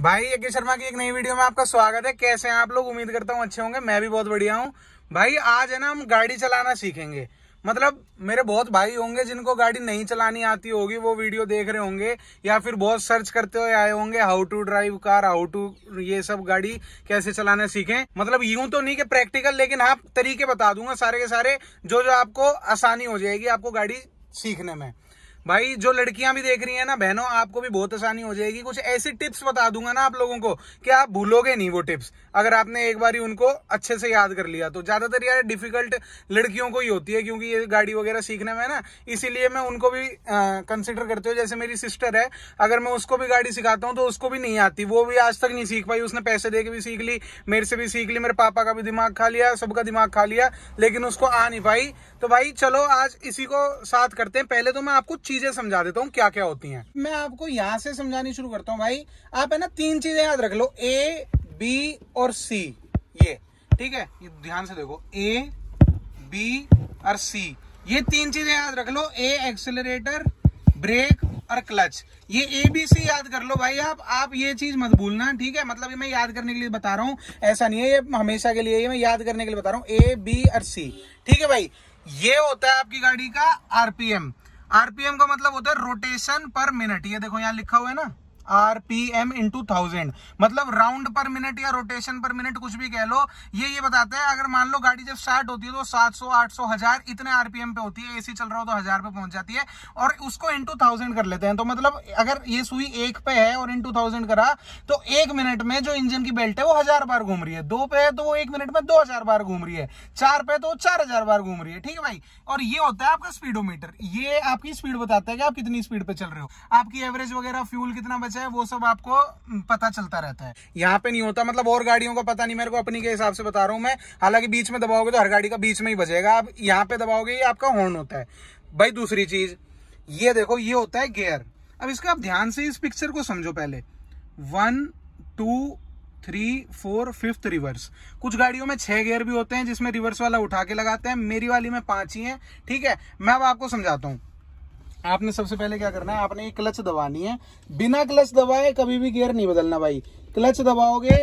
भाई यज्ञ शर्मा की एक नई वीडियो में आपका स्वागत है। कैसे हैं आप लोग? उम्मीद करता हूँ अच्छे होंगे। मैं भी बहुत बढ़िया हूँ। भाई, आज है ना, हम गाड़ी चलाना सीखेंगे। मतलब मेरे बहुत भाई होंगे जिनको गाड़ी नहीं चलानी आती होगी, वो वीडियो देख रहे होंगे, या फिर बहुत सर्च करते हुए आए होंगे how to drive car how to ये सब गाड़ी कैसे चलाना सीखें। मतलब यूँ तो नहीं कि प्रैक्टिकल लेकिन आप तरीके बता दूँगा सारे के सारे जो जो आपको आसानी हो जाएगी आपको गाड़ी सीखने में। भाई, जो लड़कियाँ भी देख रही हैं ना, बहनों, आपको भी बहुत आसानी हो जाएगी। कुछ ऐसी टिप्स बता दूँगा ना आप लोगों को कि आप भूलोगे नहीं वो टिप्स। अगर आपने एक बार उनको अच्छे से याद कर लिया तो ज़्यादातर यार डिफ़िकल्ट लड़कियों को ही होती है, क्योंकि ये गाड़ी वगैरह सीखने में ना, इसीलिए मैं उनको भी कंसिडर करते हूँ जैसे मेरी सिस्टर है, अगर मैं उसको भी गाड़ी सिखाता हूँ तो उसको भी नहीं आती। वो भी आज तक नहीं सीख पाई, उसने पैसे दे भी सीख ली, मेरे से भी सीख ली, मेरे पापा का भी दिमाग खा लिया, सबका दिमाग खा लिया, लेकिन उसको आ नहीं पाई। तो भाई चलो आज इसी को साथ करते हैं। पहले तो मैं आपको चीज़ें समझा देता हूँ क्या क्या होती हैं। मैं आपको यहाँ से समझानी शुरू करता हूँ भाई। आप है ना, तीन चीज़ें याद रख लो। ए बी और सी ये, ठीक है? ये ध्यान से देखो। ए बी और सी ये तीन चीज़ें याद रख लो। ए एक्सेलरेटर ब्रेक और क्लच ये ए बी सी याद कर लो भाई आप। आप ये चीज़ मत भूलना, ठीक है? मतलब ये मैं याद करने के लिए बता रहा हूँ। ऐसा नहीं है, ये हमेशा के लिए, ये मैं याद करने के लिए बता रहा हूँ। ए बी और सी ठीक है भाई? ये होता है आपकी गाड़ी का आरपीएम। आरपीएम का मतलब होता है रोटेशन पर मिनट। ये देखो, यहाँ लिखा हुआ है ना? आरपीएम इंटू थाउज़ेंड मतलब राउंड पर मिनट या रोटेशन पर मिनट कुछ भी कह लो, ये ये बताता है, अगर मान लो गाड़ी जब स्टार्ट होती है तो 700 800 हज़ार इतने आरपीएम पे होती है एसी चल रहा हो तो हज़ार पे पहुँच जाती है, और उसको इंटू थाउज़ेंड कर लेते हैं। तो मतलब अगर ये सुई एक पे है और इंटू थाउज़ेंड करा तो एक मिनट में जो इंजन की बेल्ट है वो हज़ार बार घूम रही है। दो पे है तो वो एक मिनट में दो हज़ार बार घूम रही है। चार पे तो चार हज़ार बार घूम रही है। ठीक है भाई? और ये होता है आपका स्पीडोमीटर ये आपकी स्पीड बताता है कि आप कितनी स्पीड पे चल रहे हो। आपकी एवरेज वगैरह फ्यूल कितना बचा है वो सब आपको पता चलता रहता है। यहाँ पे नहीं होता मतलब और गाड़ियों का पता नहीं, मेरे को अपनी के हिसाब से बता रहा हूँ मैं। हालाँकि बीच में दबाओगे तो हर गाड़ी का बीच में ही बजेगा। आप यहाँ पे दबाओगे, ये आपका हॉर्न होता है। भाई, दूसरी चीज़, ये देखो, ये होता है गेयर अब इसका आप ध्यान से इस पिक्चर को समझो पहले। One two three four fifth reverse कुछ गाड़ियों में छह गियर भी होते हैं जिसमें रिवर्स वाला उठा के लगाते हैं। मेरी वाली में पाँच ही है। ठीक है, मैं अब आपको समझाता हूँ। आपने सबसे पहले क्या करना है, आपने क्लच दबानी है। बिना क्लच दबाए कभी भी गियर नहीं बदलना भाई। क्लच दबाओगे,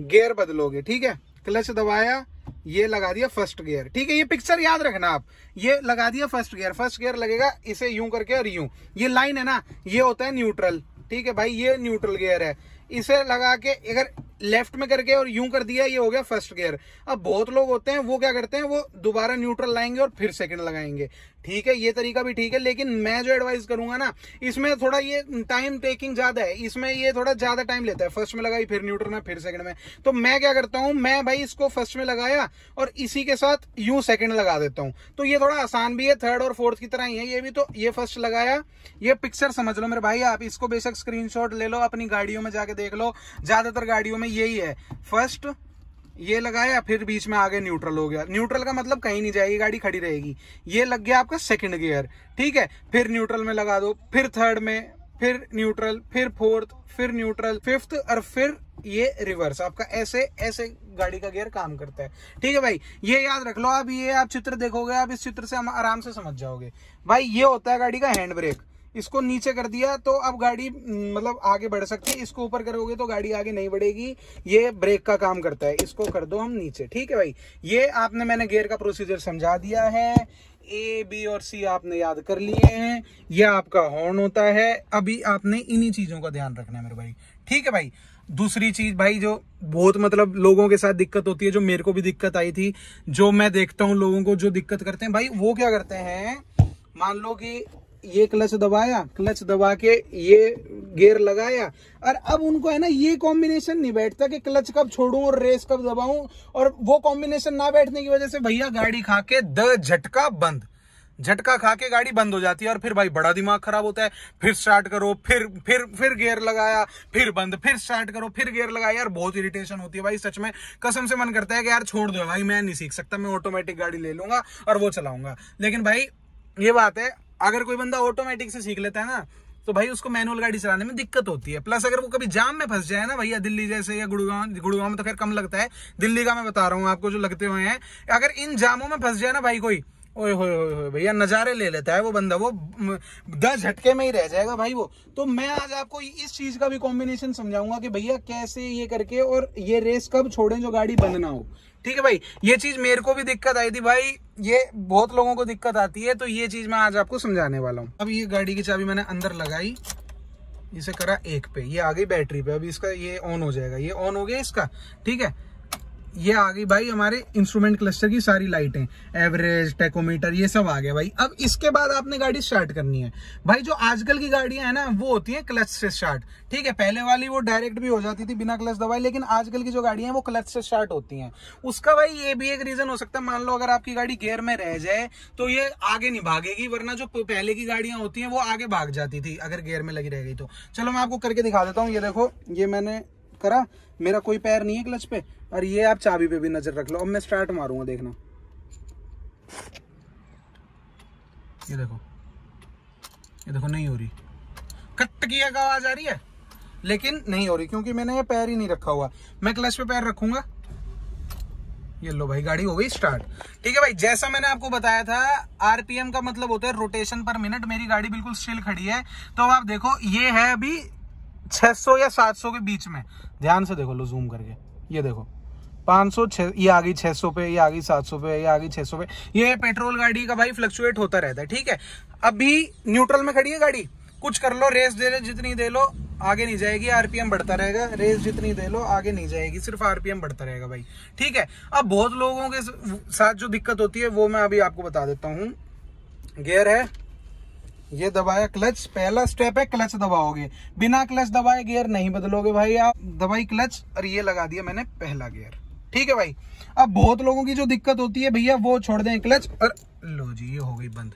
गियर बदलोगे, ठीक है? क्लच दबाया, ये लगा दिया फ़र्स्ट गियर ठीक है, ये पिक्चर याद रखना आप। ये लगा दिया फ़र्स्ट गियर फ़र्स्ट गियर लगेगा, इसे यूँ करके और यूँ। ये लाइन है ना, ये होता है न्यूट्रल ठीक है भाई, ये न्यूट्रल गियर है। इसे लगा के, अगर लेफ़्ट में करके और यूँ कर दिया, ये हो गया फ़र्स्ट गियर अब बहुत लोग होते हैं, वो क्या करते हैं, वो दोबारा न्यूट्रल लाएँगे और फिर सेकंड लगाएँगे. ठीक है, ये तरीका भी ठीक है, लेकिन मैं जो एडवाइस करूँगा ना, इसमें थोड़ा ये टाइम टेकिंग ज़्यादा है, इसमें ये थोड़ा ज़्यादा टाइम लेता है. फ़र्स्ट में लगाई, फिर न्यूट्रल में, फिर सेकंड में. तो मैं क्या करता हूँ, मैं भाई इसको फ़र्स्ट में लगाया और इसी के साथ यू सेकंड लगा देता हूँ. तो ये थोड़ा आसान भी है थर्ड और फोर्थ की तरह ही है, ये भी तो ये फ़र्स्ट लगाया. ये पिक्चर समझ लो मेरे भाई, आप इसको बेशक स्क्रीन ले लो, अपनी गाड़ियों में जाके देख लो. ज़्यादातर गाड़ियों में यही है। फ़र्स्ट ये लगाया, फिर बीच में आगे न्यूट्रल हो गया। न्यूट्रल का मतलब कहीं नहीं जाएगी, गाड़ी खड़ी रहेगी। ये लग गया आपका सेकंड गियर ठीक है? फिर न्यूट्रल में लगा दो, फिर थर्ड में, फिर न्यूट्रल फिर फोर्थ फिर न्यूट्रल फिफ्थ और फिर ये रिवर्स आपका ऐसे ऐसे गाड़ी का गियर काम करता है। ठीक है भाई? ये याद रख लो। अब ये आप चित्र देखोगे, आप इस चित्र से हम आराम से समझ जाओगे। भाई, ये होता है गाड़ी का हैंड ब्रेक इसको नीचे कर दिया तो अब गाड़ी मतलब आगे बढ़ सकती है। इसको ऊपर करोगे तो गाड़ी आगे नहीं बढ़ेगी। ये ब्रेक का काम करता है। इसको कर दो हम नीचे। ठीक है भाई? ये आपने मैंने गेयर का प्रोसीजर समझा दिया है। ए बी और सी आपने याद कर लिए हैं। यह आपका हॉर्न होता है। अभी आपने इन्हीं चीज़ों का ध्यान रखना है मेरे भाई। ठीक है भाई? दूसरी चीज़ भाई, जो बहुत मतलब लोगों के साथ दिक्कत होती है, जो मेरे को भी दिक्कत आई थी, जो मैं देखता हूँ लोगों को जो दिक्कत करते हैं। भाई, वो क्या करते हैं? मान लो कि ये क्लच दबाया, क्लच दबा के ये गेयर लगाया। और अब उनको है ना, ये कॉम्बिनेशन नहीं बैठता कि क्लच कब छोड़ू और रेस कब दबाऊं। और वो कॉम्बिनेशन ना बैठने की वजह से भैया गाड़ी खा के द झटका बंद। झटका खा के गाड़ी बंद हो जाती है और फिर भाई बड़ा दिमाग खराब होता है। फिर स्टार्ट करो, फिर फिर फिर गियर लगाया, फिर बंद, फिर स्टार्ट करो, फिर गियर लगाया। यार बहुत इरिटेशन होती है भाई, सच में। कसम से मन करता है कि यार छोड़ दो भाई, मैं नहीं सीख सकता, मैं ऑटोमेटिक गाड़ी ले लूँगा और वो चलाऊँगा। लेकिन भाई, ये बात है अगर कोई बंदा ऑटोमेटिक से सीख लेता है ना तो भाई उसको मैनुअल गाड़ी चलाने में दिक्कत होती है। प्लस अगर वो कभी जाम में फंस जाए ना, भैया दिल्ली जैसे या गुड़गांव गुड़गांव में तो खैर कम लगता है। दिल्ली का मैं बता रहा हूँ आपको जो लगते हुए हैं। अगर इन जामों में फंस जाए ना भाई कोई ओए होए होए होए भैया, नजारे ले लेता है वो बंदा, वो दस झटके में ही रह जाएगा भाई वो। तो मैं आज आपको इस चीज़ का भी कॉम्बिनेशन समझाऊँगा कि भैया, कैसे ये करके और ये रेस कब छोड़े जो गाड़ी बंद ना हो। ठीक है भाई? ये चीज़ मेरे को भी दिक्कत आई थी भाई, ये बहुत लोगों को दिक्कत आती है तो ये चीज़ मैं आज आपको समझाने वाला हूँ। अब ये गाड़ी की चाबी मैंने अंदर लगाई, इसे करा एक पे, ये आ गई बैटरी पे अभी इसका ये ऑन हो जाएगा, ये ऑन हो गया इसका, ठीक है? ये आ गई भाई हमारे इंस्ट्रूमेंट क्लस्टर की सारी लाइटें एवरेज टेकोमीटर ये सब आ गया भाई। अब इसके बाद आपने गाड़ी स्टार्ट करनी है। भाई जो आजकल की गाड़ियाँ है ना, वो होती है क्लच से स्टार्ट ठीक है, पहले वाली वो डायरेक्ट भी हो जाती थी बिना क्लच दबाए, लेकिन आजकल की जो गाड़ियाँ हैं, वो क्लच से स्टार्ट होती हैं। उसका भाई ये भी एक रीजन हो सकता है, मान लो अगर आपकी गाड़ी गेयर में रह जाए तो ये आगे नहीं भागेगी, वरना जो पहले की गाड़ियाँ होती हैं, वो आगे भाग जाती थी, अगर गेयर में लगी रह गई तो। चलो मैं आपको करके दिखा देता हूँ, ये देखो, ये मैंने करा, मेरा कोई पैर नहीं है क्लच पे, और ये आप चाबी पे भी नज़र रख लो। अब मैं स्टार्ट मारूँगा, देखना। ये देखो। ये देखो, नहीं हो रही। कट की आवाज़ आ रही है, लेकिन नहीं हो रही, क्योंकि मैंने ये पैर ही नहीं रखा हुआ। मैं क्लच पे पैर रखूँगा। ये लो भाई, गाड़ी हो गई स्टार्ट। ठीक है भाई, जैसा मैंने आपको बताया था, आरपीएम का मतलब होता है रोटेशन पर मिनट। मेरी गाड़ी बिल्कुल स्टिल खड़ी है। तो अब आप देखो, ये है अभी 600 या 700 के बीच में। ध्यान से देखो लो जूम करके। ये देखो 500 सौ ये आ गई 600 पे, ये आ गई 700 पे, ये आ गई 600 पे। ये पेट्रोल गाड़ी का भाई फ्लक्चुएट होता रहता है, ठीक है? अभी न्यूट्रल में खड़ी है गाड़ी? कुछ कर लो रेस दे जितनी दे लो, आगे नहीं जाएगी आरपीएम बढ़ता रहेगा। रेस जितनी दे लो, आगे नहीं जाएगी, सिर्फ़ आरपीएम बढ़ता रहेगा भाई, ठीक है? अब बहुत लोगों के साथ जो दिक्कत होती है, वो मैं अभी आपको बता देता हूँ। गेयर है ये दबाया क्लच, पहला स्टेप है, क्लच दबाओगे। बिना क्लच दबाए गियर नहीं बदलोगे भाई आप। दबाई क्लच, और ये लगा दिया मैंने पहला गियर ठीक है भाई? अब बहुत लोगों की जो दिक्कत होती है भैया, वो छोड़ दें क्लच, और लो जी, ये हो गई बंद।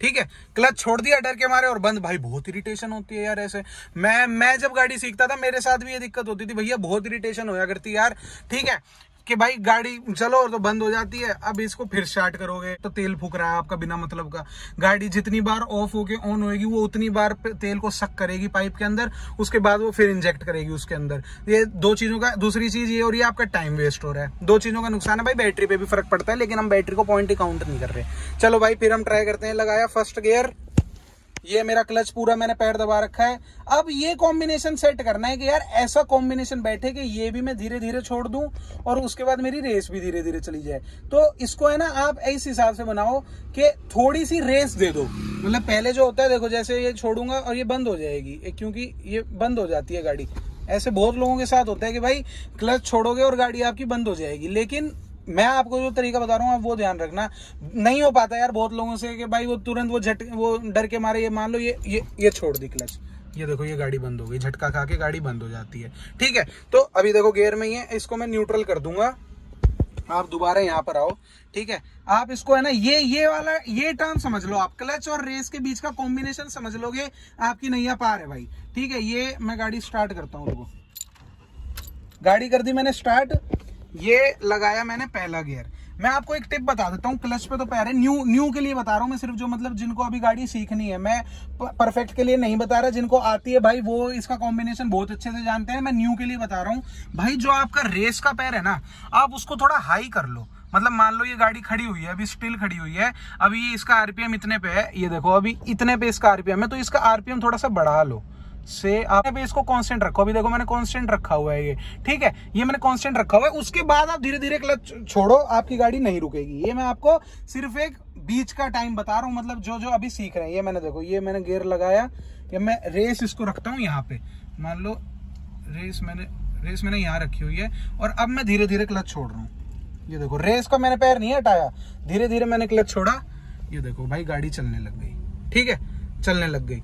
ठीक है? क्लच छोड़ दिया, डर के मारे, और बंद। भाई, बहुत इरिटेशन होती है यार ऐसे। मैं मैं जब गाड़ी सीखता था, मेरे साथ भी ये दिक्कत होती थी। भैया, बहुत इरिटेशन होया करती यार। ठीक है? कि भाई गाड़ी चलो और तो बंद हो जाती है। अब इसको फिर स्टार्ट करोगे तो तेल फूक रहा है आपका बिना मतलब का। गाड़ी जितनी बार ऑफ़ होके ऑन होएगी, वो उतनी बार तेल को सक करेगी पाइप के अंदर, उसके बाद वो फिर इंजेक्ट करेगी उसके अंदर। ये दो चीज़ों का, दूसरी चीज़ ये और ये आपका टाइम वेस्ट हो रहा है। दो चीज़ों का नुकसान है भाई बैटरी पे भी फ़र्क पड़ता है, लेकिन हम बैटरी को पॉइंट ही काउंट नहीं कर रहे। चलो भाई, फिर हम ट्राई करते हैं, लगाया फ़र्स्ट गियर ये मेरा क्लच पूरा मैंने पैर दबा रखा है। अब ये कॉम्बिनेशन सेट करना है कि यार ऐसा कॉम्बिनेशन बैठे कि ये भी मैं धीरे धीरे छोड़ दूँ और उसके बाद मेरी रेस भी धीरे धीरे चली जाए। तो इसको है ना आप इस हिसाब से बनाओ कि थोड़ी सी रेस दे दो। मतलब पहले जो होता है, देखो जैसे ये छोड़ूँगा और ये बंद हो जाएगी क्योंकि ये बंद हो जाती है गाड़ी। ऐसे बहुत लोगों के साथ होता है कि भाई क्लच छोड़ोगे और गाड़ी आपकी बंद हो जाएगी, लेकिन मैं आपको जो तरीका बता रहा हूँ वो ध्यान रखना। नहीं हो पाता यार बहुत लोगों से कि भाई वो तुरंत वो झट, वो डर के मारे, ये मान लो ये ये ये छोड़ दी क्लच। ये देखो, ये गाड़ी बंद हो गई, झटका खा के गाड़ी बंद हो जाती है। ठीक है तो अभी देखो गेयर में ही है, इसको मैं न्यूट्रल कर दूँगा। आप दोबारा यहाँ पर आओ, ठीक है? आप इसको है ना, ये ये वाला, ये टर्म समझ लो आप। क्लच और रेस के बीच का कॉम्बिनेशन समझ लोगे, आपकी नैया पार है भाई। ठीक है, ये मैं गाड़ी स्टार्ट करता हूँ गाड़ी कर दी मैंने स्टार्ट ये लगाया मैंने पहला गियर। मैं आपको एक टिप बता देता हूँ, क्लच पे तो पैर है न्यू न्यू के लिए बता रहा हूँ, मैं सिर्फ़ जो मतलब जिनको अभी गाड़ी सीखनी है। मैं परफेक्ट के लिए नहीं बता रहा, जिनको आती है, भाई वो इसका कॉम्बिनेशन बहुत अच्छे से जानते हैं, मैं न्यू के लिए बता रहा हूँ। भाई जो आपका रेस का पैर है ना, आप उसको थोड़ा हाई कर लो। मतलब मान लो ये गाड़ी खड़ी हुई है, अभी स्टिल खड़ी हुई है, अभी इसका आरपीएम इतने पे है, ये देखो, अभी इतने पे इसका आरपीएम है तो इसका आरपीएम थोड़ा सा बढ़ा लो। से आप इसको कांस्टेंट रखो अभी देखो मैंने कांस्टेंट रखा हुआ है ये। ठीक है? ये मैंने कांस्टेंट रखा हुआ है। उसके बाद आप धीरे धीरे क्लच छोड़ो, आपकी गाड़ी नहीं रुकेगी। ये मैं आपको सिर्फ़ एक बीच का टाइम बता रहा हूँ मतलब जो जो अभी सीख रहे हैं। ये मैंने देखो, ये मैंने गेयर लगाया। ये मैं रेस इसको रखता हूँ यहाँ पे। मान लो रेस मैंने रेस मैंने यहाँ रखी हुई है। और अब मैं धीरे धीरे क्लच छोड़ रहा हूँ। ये देखो रेस का मैंने पैर नहीं हटाया। धीरे धीरे मैंने क्लच छोड़ा। ये देखो भाई, गाड़ी चलने लग गई। ठीक है? चलने लग गई।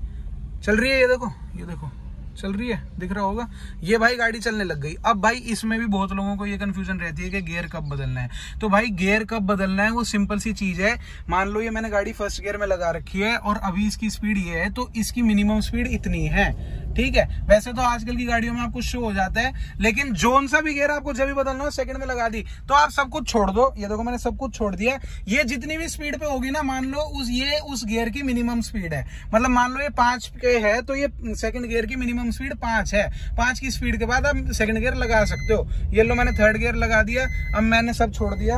चल रही है ये देखो ये देखो, चल रही है, दिख रहा होगा। ये भाई गाड़ी चलने लग गई। अब भाई इसमें भी बहुत लोगों को ये कंफ्यूजन रहती है कि गियर कब बदलना है। तो भाई गियर कब बदलना है, वो सिंपल सी चीज़ है। मान लो ये मैंने गाड़ी फ़र्स्ट गियर में लगा रखी है और अभी इसकी स्पीड ये है तो इसकी मिनिमम स्पीड इतनी है। ठीक है? वैसे तो आजकल की गाड़ियों में आपको शो हो जाता है, लेकिन जोन सा भी गेयर आपको जब भी बदलना हो सेकंड में लगा दी। तो आप सब कुछ छोड़ दो। ये देखो, मैंने सब कुछ छोड़ दिया ये जितनी भी स्पीड पे होगी ना, मान लो उस, ये उस गियर की मिनिमम स्पीड है। मतलब मान लो ये पाँच के है तो ये सेकंड गियर की मिनिमम स्पीड पाँच है। पाँच की स्पीड के बाद आप सेकंड गियर लगा सकते हो। ये लो, मैंने थर्ड गियर लगा दिया। अब मैंने सब छोड़ दिया।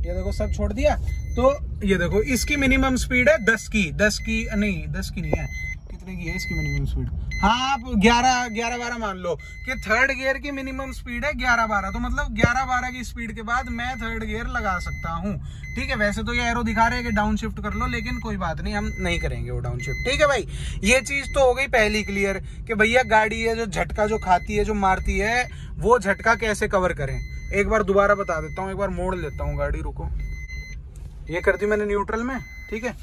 ये देखो, सब छोड़ दिया। तो ये देखो, इसकी मिनिमम स्पीड है दस की। दस की, नहीं, दस की नहीं है। कितने की है इसकी मिनिमम स्पीड हाँ आप ग्यारह ग्यारह बारह मान लो कि थर्ड गियर की मिनिमम स्पीड है ग्यारह बारह। तो मतलब ग्यारह बारह की स्पीड के बाद मैं थर्ड गियर लगा सकता हूँ। ठीक है, वैसे तो ये एरो दिखा रहे हैं कि डाउन शिफ्ट कर लो, लेकिन कोई बात नहीं, हम नहीं करेंगे वो डाउन शिफ्ट ठीक है भाई, ये चीज़ तो हो गई पहली क्लियर कि भैया गाड़ी है, जो झटका जो खाती है, जो मारती है, वो झटका कैसे कवर करें? एक बार दोबारा बता देता हूँ, एक बार मोड़ लेता हूँ गाड़ी, रुको। ये कर दी मैंने न्यूट्रल में, ठीक है?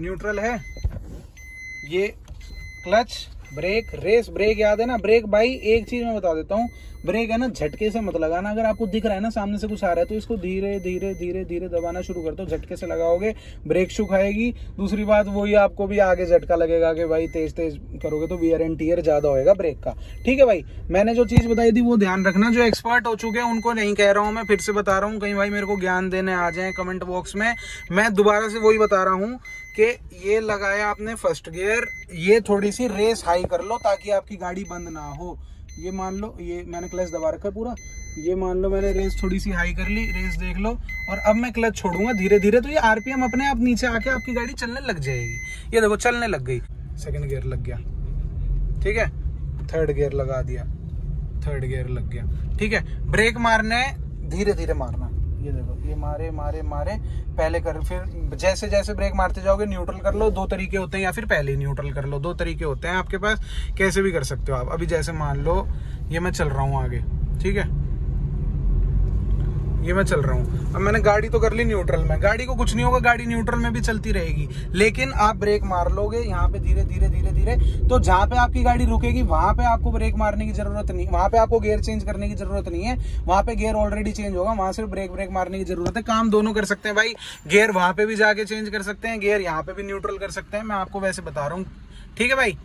न्यूट्रल है? ये क्लच, ब्रेक, रेस, ब्रेक याद है ना? ब्रेक भाई, एक चीज़ मैं बता देता हूँ। ब्रेक है ना, झटके से मत लगाना। अगर आपको दिख रहा है ना, सामने से कुछ आ रहा है तो इसको धीरे धीरे धीरे धीरे दबाना शुरू कर दो। झटके से लगाओगे, ब्रेक शू खाएगी। दूसरी बात वही आपको भी आगे झटका लगेगा कि भाई तेज तेज करोगे तो वियर एंड टीयर ज़्यादा होएगा ब्रेक का। ठीक है भाई, मैंने जो चीज़ बताई थी, वो ध्यान रखना। जो एक्सपर्ट हो चुके हैं, उनको नहीं कह रहा हूँ मैं, फिर से बता रहा हूँ। कहीं भाई मेरे को ज्ञान देने आ जाए कमेंट बॉक्स में। मैं दोबारा से वही बता रहा हूँ कि ये लगाया आपने फ़र्स्ट गियर ये थोड़ी सी रेस हाई कर लो ताकि आपकी गाड़ी बंद ना हो। ये मान लो, ये मैंने क्लच दबा रखा है पूरा। ये मान लो मैंने रेस थोड़ी सी हाई कर ली रेस देख लो। और अब मैं क्लच छोड़ूँगा धीरे धीरे तो ये आरपीएम अपने आप नीचे आके आपकी गाड़ी चलने लग जाएगी। ये देखो, चलने लग गई। सेकंड गियर लग गया। ठीक है? थर्ड गियर लगा दिया। थर्ड गियर लग गया। ठीक है? ब्रेक मारना धीरे धीरे मारना। ये देखो, ये मारे मारे मारे, पहले कर, फिर जैसे जैसे ब्रेक मारते जाओगे न्यूट्रल कर लो, दो तरीके होते हैं या फिर पहले न्यूट्रल कर लो, दो तरीके होते हैं, आपके पास कैसे भी कर सकते हो आप। अभी जैसे मान लो, ये मैं चल रहा हूँ आगे, ठीक है? ये मैं चल रहा हूँ। अब मैंने गाड़ी तो कर ली न्यूट्रल में। गाड़ी को कुछ नहीं होगा, गाड़ी न्यूट्रल में भी चलती रहेगी। लेकिन आप ब्रेक मार लोगे, यहाँ पे धीरे धीरे धीरे धीरे। तो जहाँ पे आपकी गाड़ी रुकेगी, वहाँ पे आपको ब्रेक मारने की ज़रूरत नहीं, वहाँ पे आपको गियर चेंज करने की ज़रूरत नहीं है। वहाँ पे गेयर ऑलरेडी चेंज होगा, वहाँ सिर्फ़ ब्रेक ब्रेक मारने की ज़रूरत है। काम दोनों कर सकते हैं भाई। गेयर वहाँ पे भी जाके चेंज कर सकते हैं गेयर यहाँ पे भी न्यूट्रल कर सकते हैं। मैं आपको वैसे बता रहा हूँ। ठीक है भाई?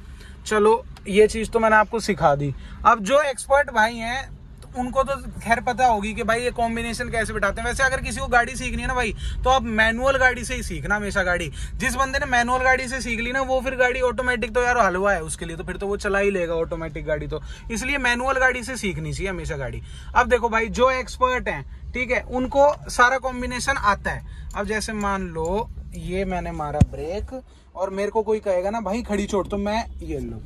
चलो, ये चीज़ तो मैंने आपको सिखा दी। अब जो एक्सपर्ट भाई हैं उनको तो खैर पता होगी कि भाई ये कॉम्बिनेशन कैसे बिठाते हैं। वैसे अगर किसी को गाड़ी सीखनी है ना भाई तो आप मैनुअल गाड़ी से ही सीखना हमेशा गाड़ी। जिस बंदे ने मैनुअल गाड़ी से सीख ली ना, वो फिर गाड़ी ऑटोमेटिक तो यार हलवा है उसके लिए तो फिर तो वो चला ही लेगा ऑटोमेटिक गाड़ी तो। इसलिए मैनुअल गाड़ी से सीखनी चाहिए हमेशा गाड़ी। अब देखो भाई, जो एक्सपर्ट है, ठीक है, उनको सारा कॉम्बिनेशन आता है। अब जैसे मान लो, ये मैंने मारा ब्रेक और मेरे को कोई कहेगा ना, भाई खड़ी छोड़ तो मैं ये लो।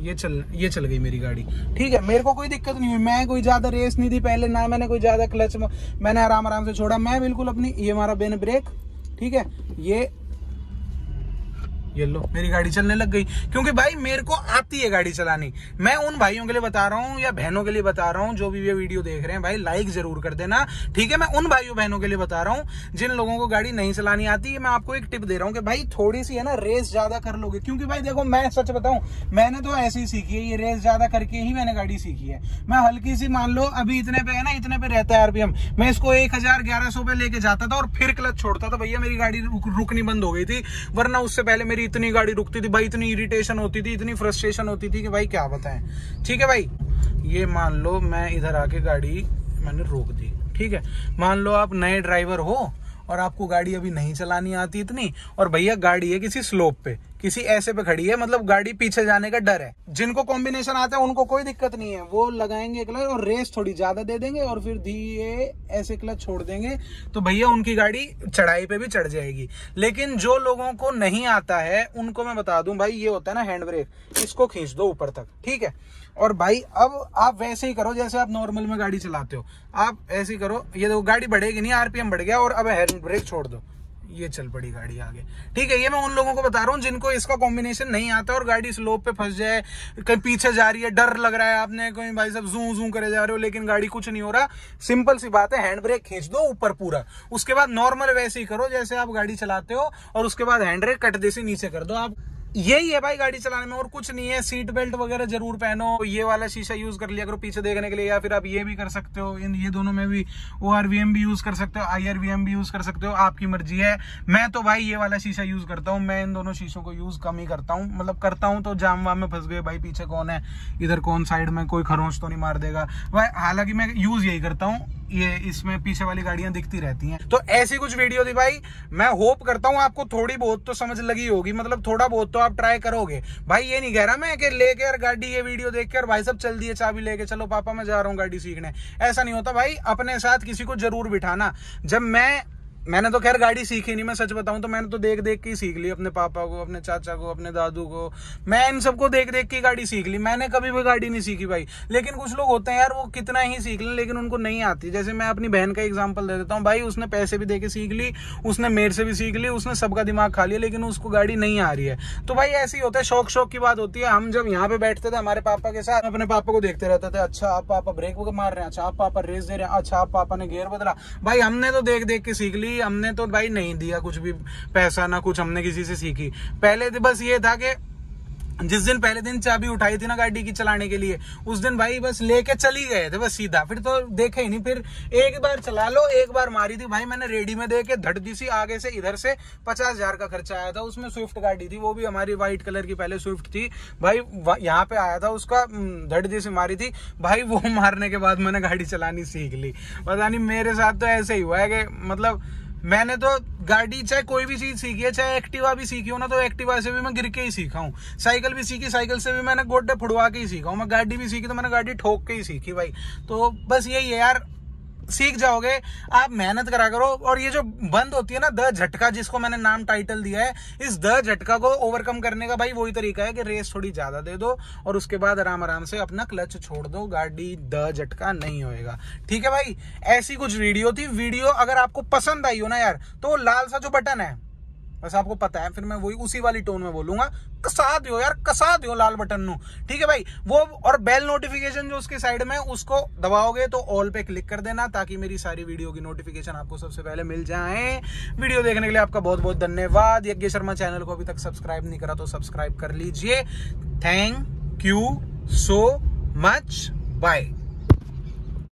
ये चल ये चल गई मेरी गाड़ी। ठीक है, मेरे को कोई दिक्कत नहीं हुई। मैं कोई ज़्यादा रेस नहीं थी पहले, ना मैंने कोई ज़्यादा क्लच मैंने आराम आराम से छोड़ा। मैं बिल्कुल अपनी, ये हमारा बेन ब्रेक ठीक है? ये ये लो, मेरी गाड़ी चलने लग गई। क्योंकि भाई, मेरे को आती है गाड़ी चलानी। मैं उन भाइयों के लिए बता रहा हूँ या बहनों के लिए बता रहा हूँ, जो भी ये वीडियो देख रहे हैं, भाई लाइक ज़रूर कर देना। ठीक है, मैं उन भाइयों, बहनों के लिए बता रहा हूँ, जिन लोगों को गाड़ी नहीं चलानी आती। है मैं आपको एक टिप दे रहा हूँ कि भाई थोड़ी सी है ना रेस ज़्यादा कर लोगे। क्योंकि भाई, देखो, मैं सच बताऊँ, मैंने तो ऐसी सीखी है, ये रेस ज़्यादा करके ही मैंने गाड़ी सीखी है। मैं हल्की सी, मान लो, अभी इतने पे है ना, इतने पे रहता है आरपीएम मैं इसको एक हज़ार ग्यारह सौ पे लेके जाता था और फिर क्लच छोड़ता था। भैया, मेरी गाड़ी रुकनी बंद हो गई थी, वरना उससे पहले मेरी इतनी गाड़ी रुकती थी, भाई इतनी इरिटेशन होती थी, इतनी फ्रस्ट्रेशन होती थी कि भाई क्या बताएँ। ठीक है भाई? ये मान लो मैं इधर आके गाड़ी मैंने रोक दी। ठीक है? मान लो आप नए ड्राइवर हो और आपको गाड़ी अभी नहीं चलानी आती इतनी, और भैया गाड़ी है किसी स्लोप पे। किसी ऐसे पे खड़ी है मतलब गाड़ी पीछे जाने का डर है। जिनको कॉम्बिनेशन आता है, उनको कोई दिक्कत नहीं है। वो लगाएँगे क्लच और रेस थोड़ी ज़्यादा दे देंगे और फिर धीरे ऐसे क्लच छोड़ देंगे तो भैया उनकी गाड़ी चढ़ाई पे भी चढ़ जाएगी। लेकिन जो लोगों को नहीं आता है, उनको मैं बता दूँ, भाई, ये होता है ना हैंड ब्रेक इसको खींच दो ऊपर तक, ठीक है? और भाई, अब आप वैसे ही करो जैसे आप नॉर्मल में गाड़ी चलाते हो। आप ऐसे ही करो, ये देखो, गाड़ी बढ़ेगी नहीं आरपीएम बढ़ गया और अब हैंड ब्रेक छोड़ दो। ये चल पड़ी गाड़ी आगे। ठीक है, ये मैं उन लोगों को बता रहा हूँ जिनको इसका कॉम्बिनेशन नहीं आता और गाड़ी स्लोप पे फंस जाए, कहीं पीछे जा रही है, डर लग रहा है आपने, कहीं भाई सब जू जू करे जा रहे हो, लेकिन गाड़ी कुछ नहीं हो रहा। सिंपल सी बात है हैंड ब्रेक खींच दो ऊपर पूरा। उसके बाद नॉर्मल वैसे ही करो, जैसे आप गाड़ी चलाते हो, और उसके बाद हैंड ब्रेक कट देसी नीचे कर दो। आप यही है भाई गाड़ी चलाने में, और कुछ नहीं है। सीट बेल्ट वगैरह ज़रूर पहनो, ये वाला शीशा यूज़ कर लिया करो पीछे देखने के लिए, या फिर आप ये भी कर सकते हो, इन ये दोनों में भी ओ आर वी एम भी यूज़ कर सकते हो आई आर वी एम भी यूज़ कर सकते हो, आपकी मर्ज़ी है। मैं तो भाई ये वाला शीशा यूज़ करता हूँ, मैं इन दोनों शीशों को यूज़ कम ही करता हूँ। मतलब करता हूँ तो जाम वाम में फंस गए, भाई पीछे कौन है, इधर कौन साइड में, कोई खरोंच तो नहीं मार देगा। भाई, हालाँकि मैं यूज़ यही करता हूँ, ये इसमें पीछे वाली गाड़ियाँ दिखती रहती हैं। तो ऐसी कुछ वीडियो थी भाई, मैं होप करता हूँ आपको थोड़ी बहुत तो समझ लगी होगी मतलब थोड़ा बहुत तो आप ट्राई करोगे। भाई, ये नहीं कह रहा मैं कि लेके यार गाड़ी ये वीडियो देख के और भाई सब चल दिए चाबी लेके, चलो पापा मैं जा रहा हूँ गाड़ी सीखने। ऐसा नहीं होता भाई, अपने साथ किसी को ज़रूर बिठाना। जब मैं मैंने तो खैर गाड़ी सीखी नहीं, मैं सच बताऊँ तो मैंने तो देख देख के ही सीख ली, अपने पापा को, अपने चाचा को, अपने दादू को। मैं इन सबको देख देख के गाड़ी सीख ली। मैंने कभी भी गाड़ी नहीं सीखी भाई। लेकिन कुछ लोग होते हैं यार, वो कितना ही सीख लें, लेकिन उनको नहीं आती। जैसे मैं अपनी बहन का एग्ज़ाम्पल दे देता हूँ, भाई उसने पैसे भी दे के सीख ली, उसने मेरे से भी सीख ली, उसने सबका दिमाग खा लिया, लेकिन उसको गाड़ी नहीं आ रही है। तो भाई ऐसे ही होता है शौक शौक की बात होती है। हम जब यहाँ पे बैठते थे, हमारे पापा के साथ, अपने पापा को देखते रहते थे अच्छा आप पापा ब्रेक मार रहे हैं अच्छा आप पापा रेस दे रहे हैं अच्छा आप पापा ने गेयर बदला। भाई हमने तो देख देख के सीख ली। हमने तो भाई नहीं दिया कुछ भी पैसा ना कुछ हमने किसी से सीखी। पहले तो बस ये था कि जिस दिन पहले दिन चाबी उठाई थी ना गाड़ी की चलाने के लिए, उस दिन भाई बस लेके चली गए थे बस सीधा। फिर तो देखे ही नहीं, फिर एक बार चला लो, एक बार मारी थी भाई मैंने रेडी में दे के धड़ दी सी आगे से इधर से पचास हज़ार का खर्चा आया था, उसमें स्विफ्ट गाड़ी थी, वो भी हमारी व्हाइट कलर की पहले स्विफ्ट थी। भाई यहाँ पे आया था, उसका धड़ दी सी मारी थी। भाई वो मारने के बाद मैंने गाड़ी चलानी सीख ली। पता नहीं मेरे साथ तो ऐसे ही हुआ है कि मतलब मैंने तो गाड़ी चाहे कोई भी चीज़ सीखी है, चाहे एक्टिवा भी सीखी हो ना तो एक्टिवा से भी मैं गिर के ही सीखा हूँ साइकिल भी सीखी, साइकिल से भी मैंने गोड्डे फुड़वा के ही सीखा हूँ मैं गाड़ी भी सीखी तो मैंने गाड़ी ठोक के ही सीखी भाई। तो बस यही है यार सीख जाओगे, आप मेहनत करा करो। और ये जो बंद होती है ना, द झटका, जिसको मैंने नाम टाइटल दिया है, इस द झटका को ओवरकम करने का भाई वही तरीका है कि रेस थोड़ी ज़्यादा दे दो और उसके बाद आराम आराम से अपना क्लच छोड़ दो, गाड़ी द झटका नहीं होएगा। ठीक है भाई, ऐसी कुछ वीडियो थी। वीडियो अगर आपको पसंद आई हो ना यार तो लाल सा जो बटन है बस आपको पता है, फिर मैं वही उसी वाली टोन में बोलूँगा कसा दो यार कसा दियो लाल बटन नु। ठीक है भाई? वो और बेल नोटिफिकेशन जो उसके साइड में, उसको दबाओगे तो ऑल पे क्लिक कर देना, ताकि मेरी सारी वीडियो की नोटिफिकेशन आपको सबसे पहले मिल जाए। वीडियो देखने के लिए आपका बहुत बहुत धन्यवाद। यज्ञ शर्मा चैनल को अभी तक सब्सक्राइब नहीं करा तो सब्सक्राइब कर लीजिए। Thank you so much bye